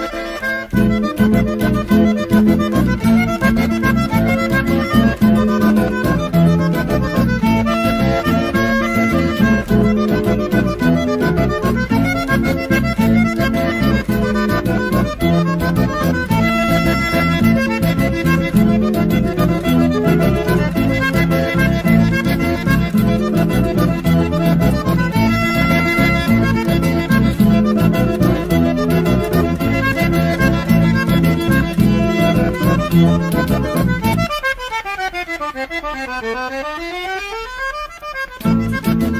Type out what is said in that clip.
Thank Thank you.